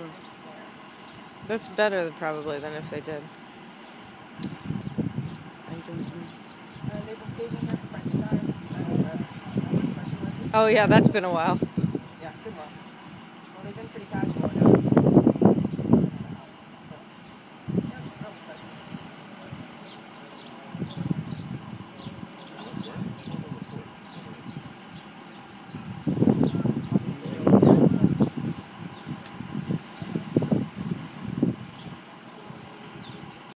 Hmm. That's better probably than if they did. Oh yeah, that's been a while. Yeah, good while. Well, they've been pretty casual now. So, yeah,